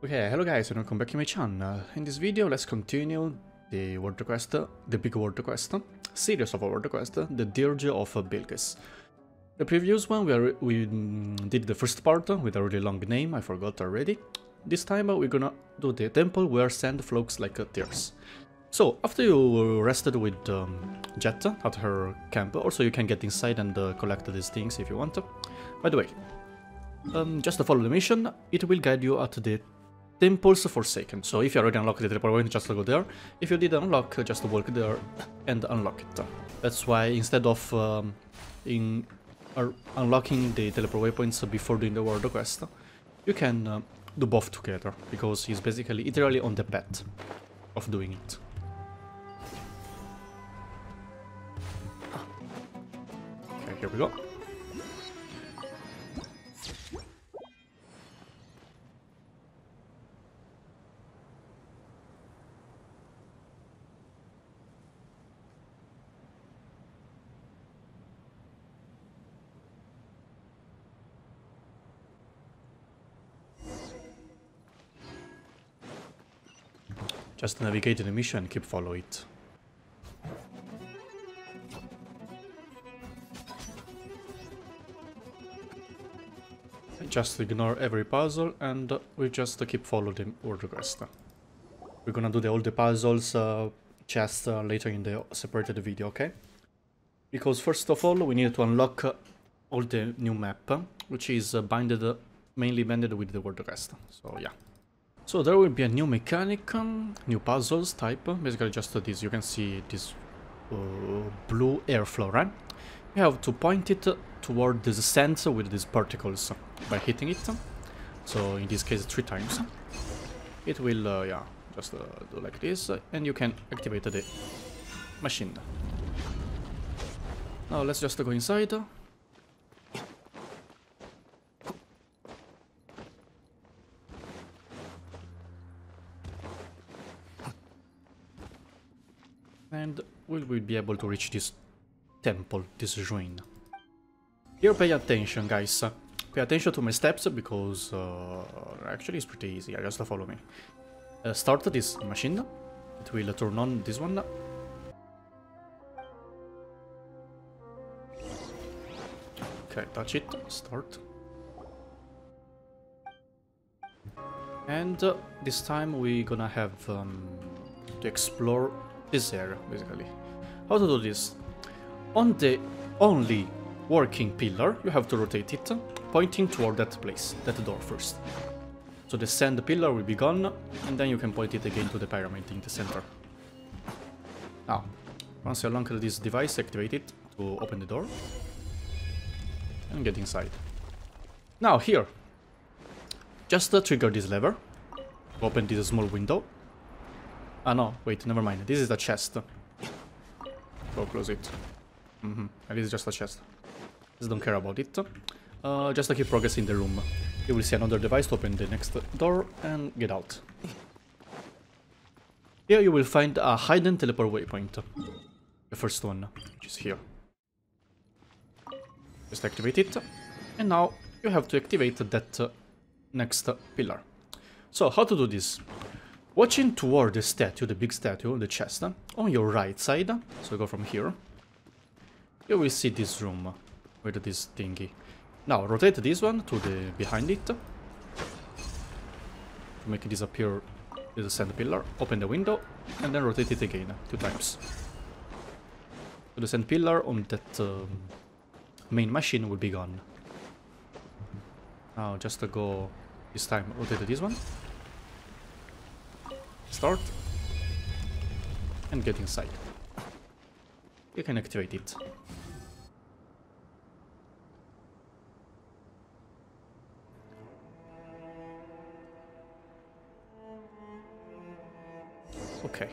Okay, hello guys and welcome back to my channel. In this video let's continue the world quest, the big world quest, series of world quest, the Dirge of Bilqis. The previous one we, are, we did the first part with a really long name, I forgot already. This time we're gonna do the temple where sand flows like tears. So, after you rested with um, Jeht at her camp, also you can get inside and uh, collect these things if you want. By the way, um, just to follow the mission, it will guide you at the Temples Forsaken. So if you already unlocked the teleport point, just go there. If you didn't unlock, just walk there and unlock it. That's why instead of um, in uh, unlocking the teleport waypoints before doing the world quest, you can uh, do both together, because he's basically literally on the path of doing it. Okay, here we go. Just navigate the mission keep follow it. Just ignore every puzzle and we just keep follow the order quest. We're gonna do the, all the puzzles uh, chests uh, later in the separated video, okay? Because first of all we need to unlock uh, all the new map, which is uh, binded, mainly banded with the world quest. So yeah. So there will be a new mechanic, um, new puzzles type, basically just this, you can see this uh, blue airflow, right? You have to point it toward the sand with these particles by hitting it. So in this case three times. It will, uh, yeah, just uh, do like this, and you can activate the machine. Now let's just go inside. And we will be able to reach this temple, this ruin. Here pay attention guys. Pay attention to my steps because uh, actually it's pretty easy, I just follow me. Uh, start this machine. It will turn on this one. Okay, touch it, start. And uh, this time we're gonna have um, to explore this area, basically. How to do this? On the only working pillar, you have to rotate it, pointing toward that place, that door first. So the sand pillar will be gone, and then you can point it again to the pyramid in the center. Now, once you unlock this device, activate it to open the door. And get inside. Now, here. Just uh, trigger this lever. Open this small window. Ah no, wait, never mind. This is the chest. Go close it. Mm -hmm. This is just a chest. Just don't care about it. Uh, just to keep progress in the room. You will see another device to open the next door and get out. Here you will find a hidden teleport waypoint. The first one, which is here. Just activate it. And now you have to activate that uh, next pillar. So, how to do this? Watching toward the statue, the big statue, the chest, on your right side, so go from here, you will see this room with this thingy. Now rotate this one to the behind it to make it disappear the sand pillar. Open the window and then rotate it again two times. So the sand pillar on that um, main machine will be gone. Now just to go this time rotate this one Start. And get inside. You can activate it. Okay.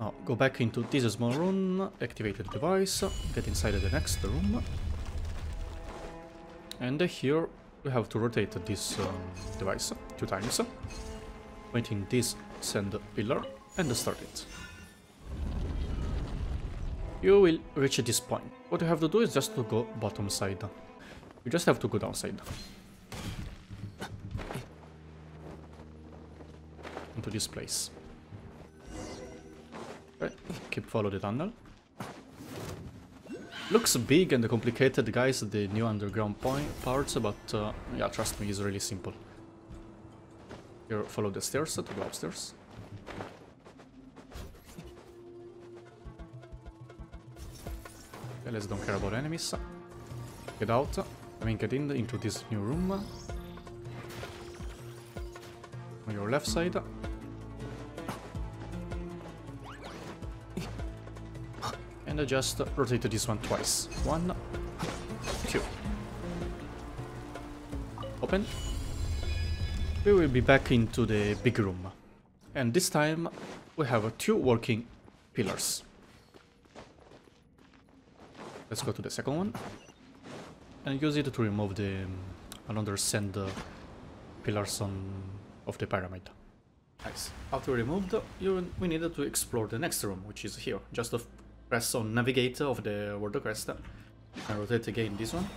Now go back into this small room, activate the device, get inside the next room. And here we have to rotate this um, device two times pointing this sand pillar and start it. You will reach this point. What you have to do is just to go bottom side. You just have to go downside. into this place. Keep follow the tunnel. Looks big and complicated, guys, the new underground point parts, but uh, yeah, trust me, it's really simple. Here, follow the stairs to go upstairs. Okay, let's don't care about enemies. Get out. I mean, get in into this new room. On your left side. And I just rotate this one twice. One, two. Open. We will be back into the big room. And this time we have two working pillars. Let's go to the second one. And use it to remove the um, another sand uh, pillars on of the pyramid. Nice. After removed, we needed to explore the next room, which is here. Just press on navigate of the World Quest and rotate again this one,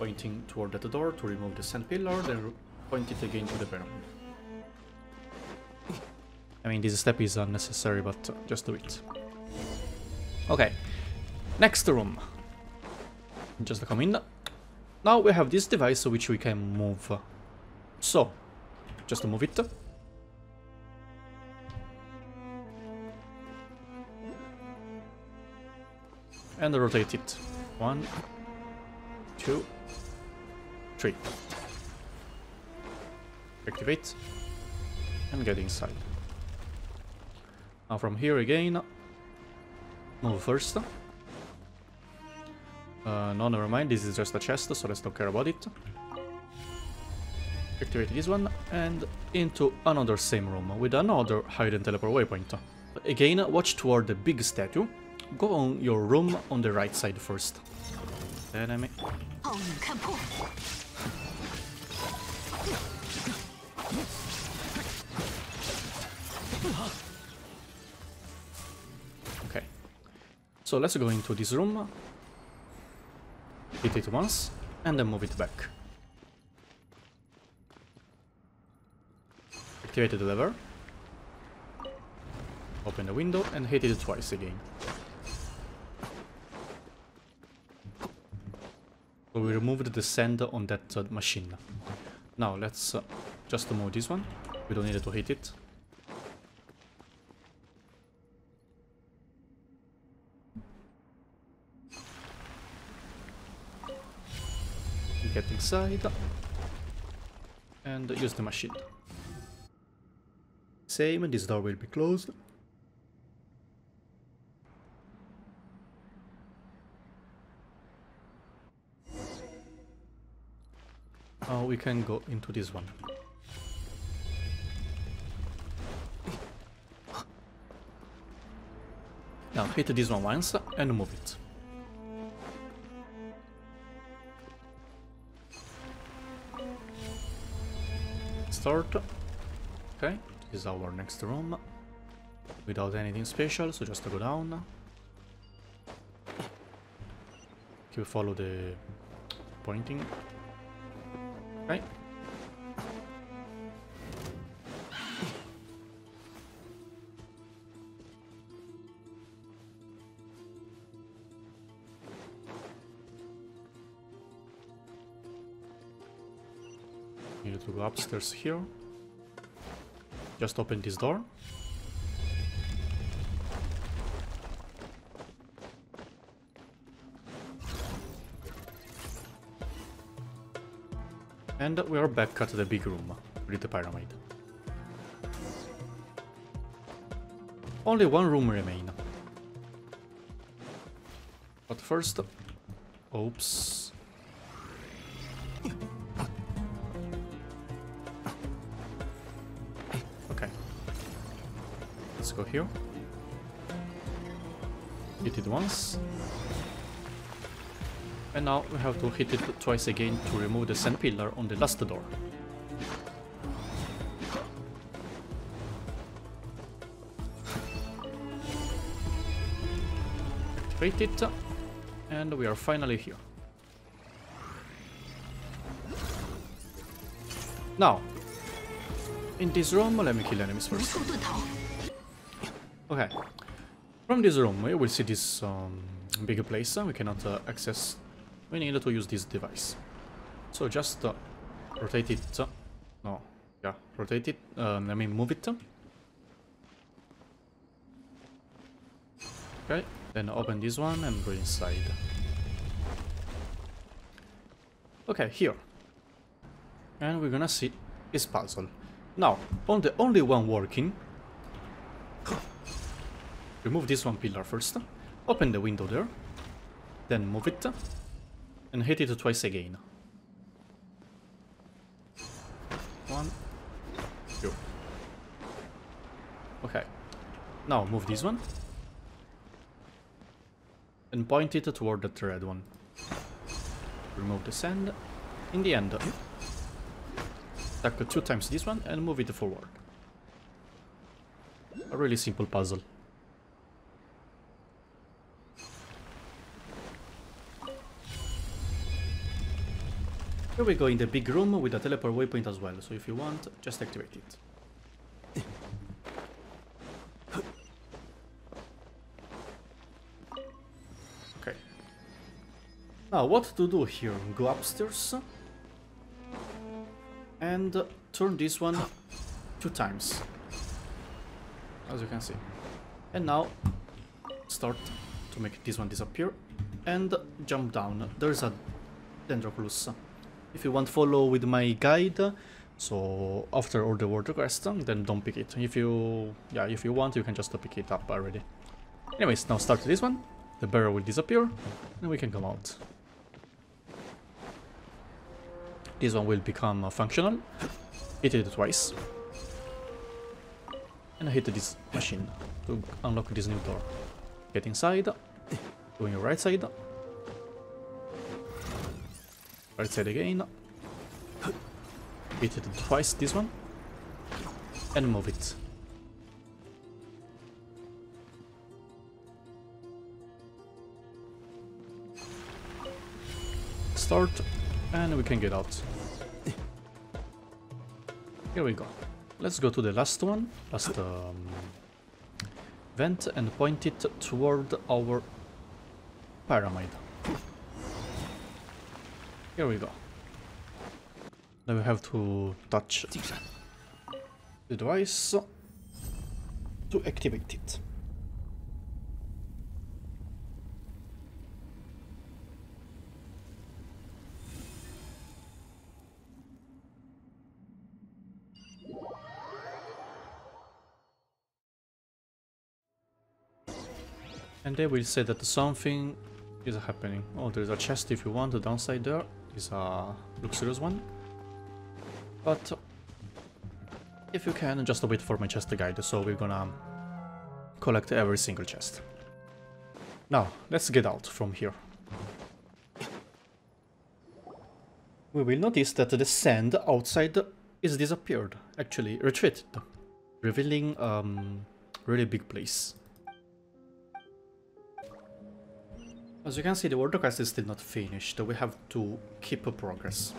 pointing toward the door to remove the sand pillar, then point it again to the pyramid. I mean, this step is unnecessary, but just do it. Okay, next room. Just come in. Now we have this device which we can move. So, just move it. and rotate it. One, two, three. Activate and get inside. Now from here again, move first. Uh, no, never mind, this is just a chest, so let's not care about it. Activate this one, and into another same room with another hidden teleport waypoint. Again, watch toward the big statue, Go on your room on the right side first. Enemy. Okay. So let's go into this room. Hit it once, and then move it back. Activate the lever. Open the window and hit it twice again. So we removed the sand on that uh, machine. Now let's uh, just to move this one. We don't need to hit it. Get inside and use the machine. Same, this door will be closed. Oh, we can go into this one. Now hit this one once and move it. Start. Okay, this is our next room. Without anything special, so just go down. Keep follow the pointing Right? Need to go upstairs here. Just open this door. And we are back at the big room with the pyramid. Only one room remain. But first... Oops. Let's go here. Hit it once. And now we have to hit it twice again to remove the sand pillar on the last door. Activate it, and we are finally here. Now, in this room, let me kill enemies first. Okay. From this room, we will see this um, bigger place. We cannot uh, access... We need to use this device. So just uh, rotate it. Uh, no. Yeah, rotate it. Uh, let me move it. Okay, then open this one and go inside. Okay, here. And we're gonna see this puzzle. Now, on the only one working, remove this one pillar first, open the window there, then move it, and hit it twice again. One, two. Okay. Now move this one. And point it toward the red one. Remove the sand. In the end, attack two times this one and move it forward. A really simple puzzle. Here we go in the big room with a teleport waypoint as well, so if you want, just activate it. Okay. Now, what to do here? Go upstairs and turn this one two times, as you can see. And now, start to make this one disappear and jump down. There's a Dendroculus. If you want follow with my guide, so after all the word request, then don't pick it. If you, yeah, if you want, you can just pick it up already. Anyways, now start this one. The barrel will disappear, and we can come out. This one will become uh, functional. Hit it twice. And I hit this machine to unlock this new door. Get inside. On your right side. Right side again. Hit it twice, this one. And move it. Start, and we can get out. Here we go. Let's go to the last one, last um, vent, and point it toward our pyramid. Here we go. Now we have to touch the device to activate it. And they will say that something is happening. Oh, there's a chest if you want. The downside there is a luxurious one. But if you can, just wait for my chest guide, so we're gonna collect every single chest. Now, let's get out from here. We will notice that the sand outside is disappeared, actually retreated, revealing um really big place. As you can see, the world quest is still not finished, so we have to keep a progress.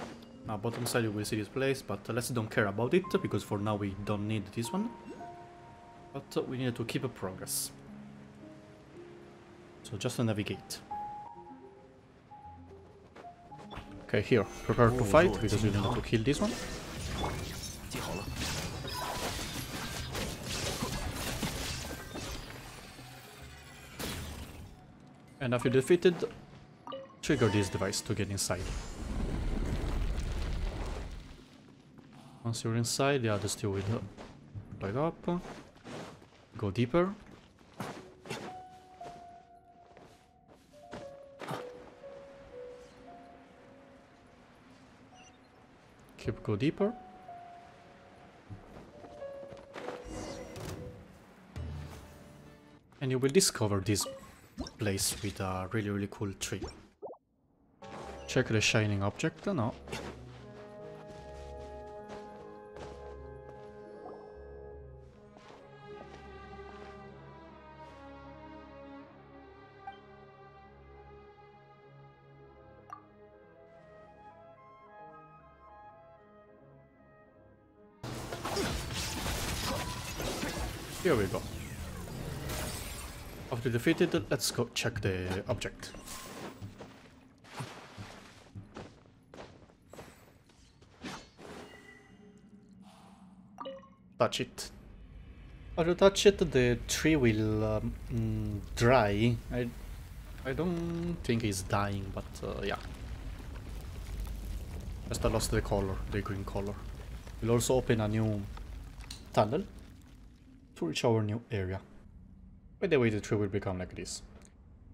Now, bottom side you will see this place, but let's don't care about it, because for now we don't need this one. But we need to keep a progress. So just to navigate. Okay, here, prepare to oh, fight, because we need to kill this one. And after defeated, trigger this device to get inside. Once you're inside, the others two will light up. Go deeper. Keep go deeper. And you will discover this place with a really really cool tree. Check the shining object, no. Here After defeated, let's go check the object. Touch it. After touch it, the tree will um, dry. I, I don't think it's dying, but uh, yeah. Just I lost the color, the green color. We'll also open a new tunnel to reach our new area. By the way, the tree will become like this.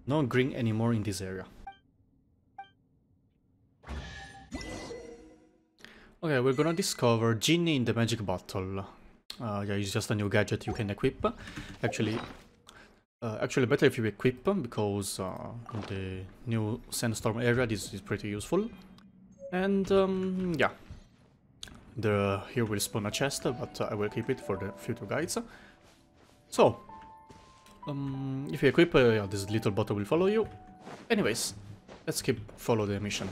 No green anymore in this area. Okay, we're gonna discover Genie in the Magic Bottle. Uh, yeah, it's just a new gadget you can equip. Actually, uh, actually better if you equip because uh, in the new sandstorm area this is pretty useful. And um, yeah, the here will spawn a chest, but I will keep it for the future guides. So, um, if you equip, uh, yeah, this little bottle will follow you. Anyways, let's keep follow the mission.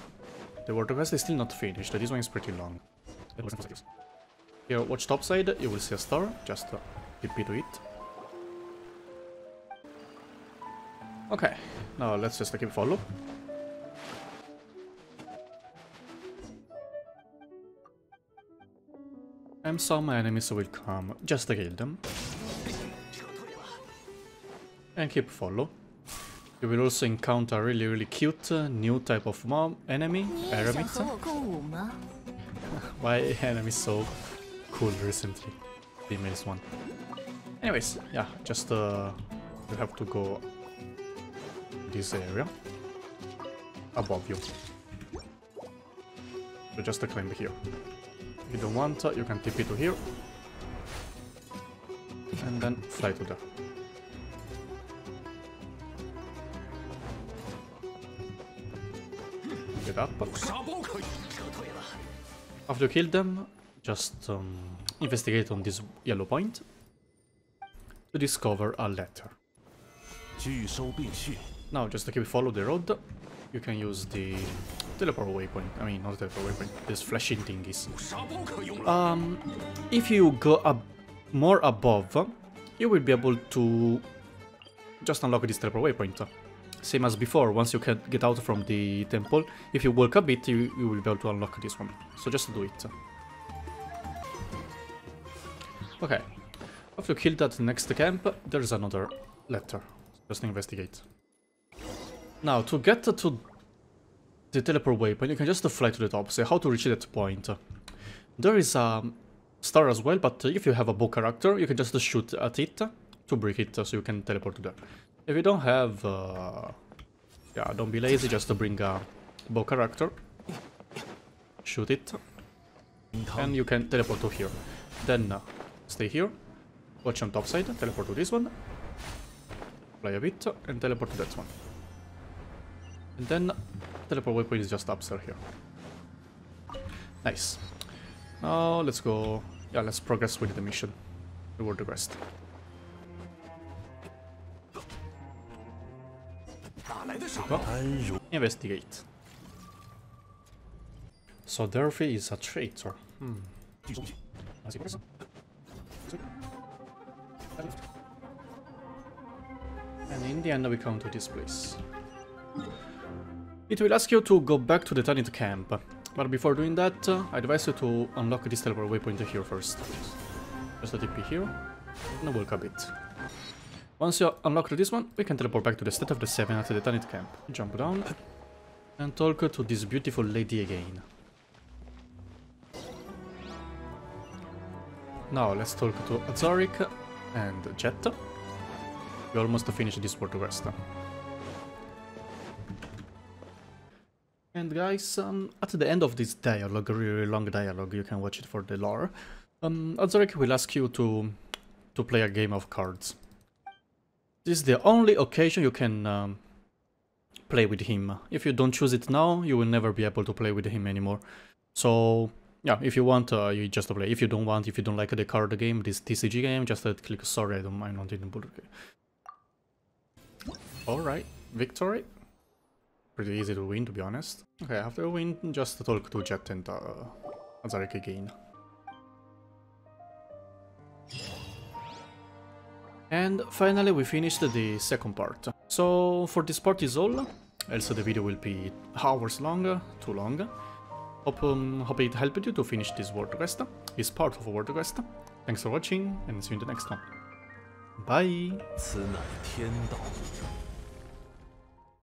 The water quest is still not finished. This one is pretty long. Here, watch top side, you will see a star, just uh, TP to it. Okay, now let's just keep follow. And some my enemies will come, just kill them. And keep follow. You will also encounter really really cute uh, new type of mob enemy, Aramith. Why enemy so cool recently. Females one. Anyways, yeah, just uh, you have to go this area above you. So just climb here. If you don't want, uh, you can TP to here and then fly to there. Get up. After you kill them, just um, investigate on this yellow point to discover a letter. Now, just to keep follow the road, you can use the teleport waypoint. I mean, not the teleport waypoint, this flashing thingies. Um, if you go up more above, you will be able to just unlock this teleport waypoint. Same as before, once you can get out from the temple, if you walk a bit, you, you will be able to unlock this one. So just do it. Okay. After you kill that next camp, there's another letter. Just investigate. Now, to get to the teleport waypoint, you can just fly to the top. Say how to reach that point. There is a star as well, but if you have a bow character, you can just shoot at it to break it, so you can teleport to there. If you don't have... Uh, yeah, don't be lazy, just to bring a bow character. Shoot it. And you can teleport to here. Then uh, Stay here. Watch on top side. Teleport to this one. Fly a bit. And teleport to that one. And then teleport waypoint is just upstairs here. Nice. Now let's go... Yeah, let's progress with the mission. Reward the Investigate. So Durfee is a traitor. Hmm. And in the end we come to this place. It will ask you to go back to the Tanit camp, but before doing that, uh, I advise you to unlock this teleport waypoint here first. Just a TP here, and walk a bit. Once you unlock this one, we can teleport back to the state of the 7 at the Tanit camp. Jump down, and talk to this beautiful lady again. Now let's talk to Azariq and Jeht. We almost finished this world quest. And guys, um, at the end of this dialogue, really long dialogue, you can watch it for the lore, um, Azariq will ask you to, to play a game of cards. This is the only occasion you can um, play with him. If you don't choose it now, you will never be able to play with him anymore. So yeah, if you want, uh, you just play. If you don't want, if you don't like the card game, this TCG game, just uh, click sorry, I don't mind not in the bullet Alright, victory. Pretty easy to win, to be honest. Okay, after a win, just talk to Jeht and uh, Azariq again. And finally we finished the second part. So for this part is all, else the video will be hours long, too long. Hope, um, hope it helped you to finish this world quest, it's part of a world quest. Thanks for watching and see you in the next one. Bye!